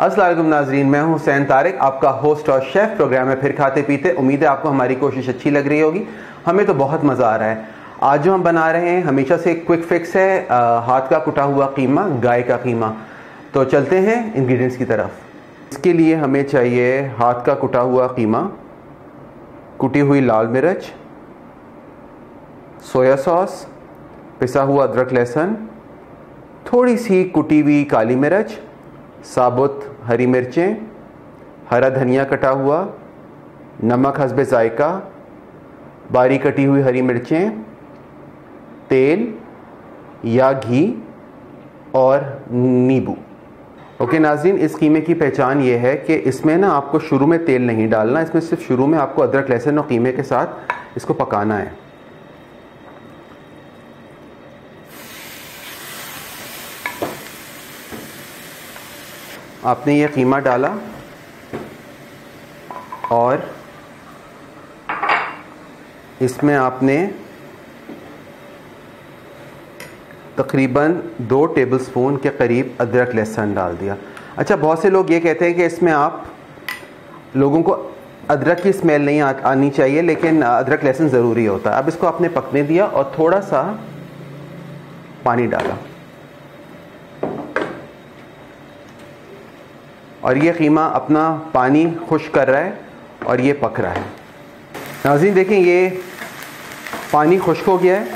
असलम नाजरीन मैं हूँ हुसैन तारिक आपका होस्ट और शेफ़ प्रोग्राम है फिर खाते पीते। उम्मीद है आपको हमारी कोशिश अच्छी लग रही होगी। हमें तो बहुत मज़ा आ रहा है। आज जो हम बना रहे हैं हमेशा से क्विक फिक्स है आ, हाथ का कुटा हुआ कीमा गाय का कीमा। तो चलते हैं इंग्रेडिएंट्स की तरफ़। इसके लिए हमें चाहिए हाथ का कुटा हुआ कीमा कुटी हुई लाल मिर्च सोया सॉस पिसा हुआ अदरक लहसुन थोड़ी सी कुटी हुई काली मिर्च साबुत हरी मिर्चें, हरा धनिया कटा हुआ, नमक हसबे ज़ायका, बारीक कटी हुई हरी मिर्चें, तेल या घी और नींबू। ओके नाजीन इस कीमे की पहचान ये है कि इसमें ना आपको शुरू में तेल नहीं डालना, इसमें सिर्फ़ शुरू में आपको अदरक, लहसुन और कीमे के साथ इसको पकाना है। आपने ये कीमा डाला और इसमें आपने तकरीबन दो टेबलस्पून के करीब अदरक लहसुन डाल दिया। अच्छा बहुत से लोग ये कहते हैं कि इसमें आप लोगों को अदरक की स्मेल नहीं आ, आनी चाहिए लेकिन अदरक लहसुन ज़रूरी होता है। अब इसको आपने पकने दिया और थोड़ा सा पानी डाला। और ये कीमा अपना पानी खुश कर रहा है और ये पक रहा है। नाजीन देखें, ये पानी खुश्क हो गया है।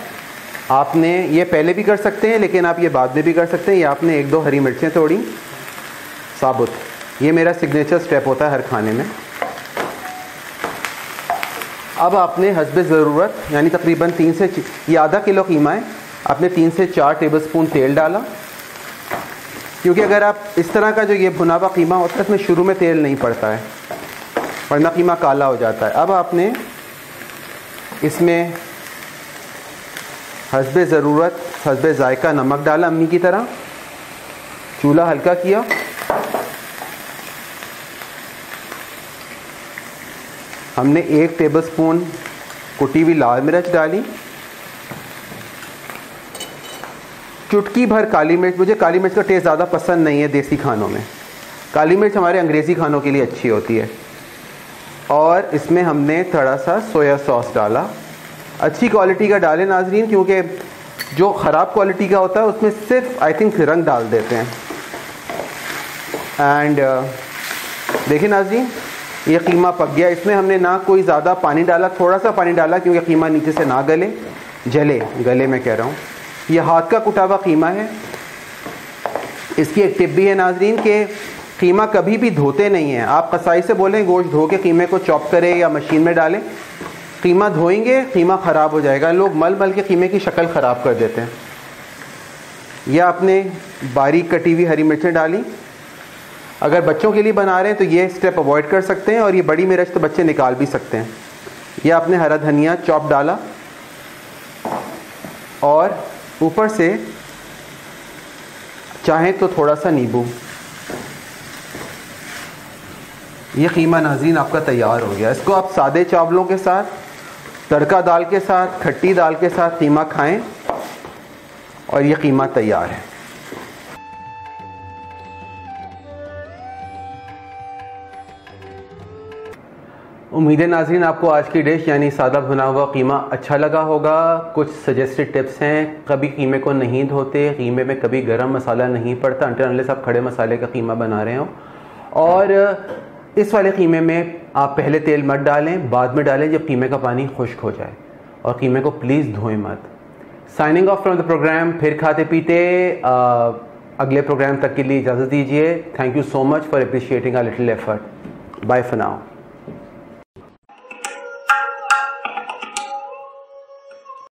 आपने ये पहले भी कर सकते हैं, लेकिन आप ये बाद में भी कर सकते हैं। ये आपने एक दो हरी मिर्चें तोड़ी। साबुत। ये मेरा सिग्नेचर स्टेप होता है हर खाने में। अब आपने हसब ज़रूरत, यानी तकरीबन तीन से ये आधा किलो कीमा है। आपने तीन से चार टेबलस्पून तेल डाला। क्योंकि अगर आप इस तरह का जो ये भुनावा कीमा होता है, इसमें शुरू में तेल नहीं पड़ता है, वरना कीमा काला हो जाता है। अब आपने इसमें हसब ज़रूरत, हसब ज़ायका नमक डाला अम्मी की तरह, चूल्हा हल्का किया। हमने एक टेबलस्पून कुटी हुई लाल मिर्च डाली। चुटकी भर काली मिर्च मुझे काली मिर्च का टेस्ट ज़्यादा पसंद नहीं है देसी खानों में। काली मिर्च हमारे अंग्रेज़ी खानों के लिए अच्छी होती है। और इसमें हमने थोड़ा सा सोया सॉस डाला। अच्छी क्वालिटी का डालें नाजरीन क्योंकि जो ख़राब क्वालिटी का होता है उसमें सिर्फ़ आई थिंक रंग डाल देते हैं। एंड uh, देखिए नाजरीन ये कीमा पक गया। इसमें हमने ना कोई ज़्यादा पानी डाला थोड़ा सा पानी डाला क्योंकि कीमा नीचे से ना गले जले गले में कह रहा हूँ। ये हाथ का कुटा हुआ कीमा है। इसकी एक टिप भी है नाजरीन के, कीमा कभी भी धोते नहीं है। आप कसाई से बोलें, गोश्त धो के कीमे को चॉप करें या मशीन में डालें। कीमा धोएँगे, कीमा ख़राब हो जाएगा। लोग मल मल के कीमे की शक्ल ख़राब कर देते हैं। यह आपने बारीक कटी हुई हरी मिर्चें डाली। अगर बच्चों के लिए बना रहे हैं तो ये स्टेप अवॉइड कर सकते हैं और ये बड़ी मिर्च तो बच्चे निकाल भी सकते हैं। यह आपने हरा धनिया चॉप डाला। और ऊपर से चाहें तो थोड़ा सा नींबू। ये कीमा नाजीन आपका तैयार हो गया। इसको आप सादे चावलों के साथ, तड़का दाल के साथ, खट्टी दाल के साथ कीमा खाएँ और ये कीमा तैयार है। उम्मीद नाजरीन आपको आज की डिश यानी सादा भुना हुआ कीमा अच्छा लगा होगा। कुछ सजेस्टेड टिप्स हैं। कभी कीमे को नहीं धोते कीमे में कभी गरम मसाला नहीं पड़ता अंटर अनलेस आप खड़े मसाले का कीमा बना रहे हो। और इस वाले कीमे में आप पहले तेल मत डालें बाद में डालें जब कीमे का पानी खुश्क हो जाए। और कीमे को प्लीज़ धोएँ मत। Signing off from the program फिर खाते पीते आ, अगले प्रोग्राम तक के लिए इजाज़त दीजिए। Thank you so much for appreciating a little effort bye for now